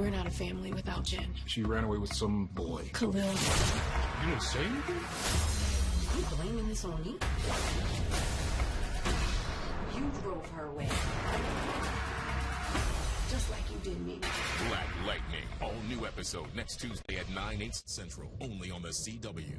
We're not a family without Jen. She ran away with some boy. Khalil. You didn't say anything? You blaming this on me? You drove her away. Just like you did me. Black Lightning. All new episode next Tuesday at 9, 8 central. Only on the CW.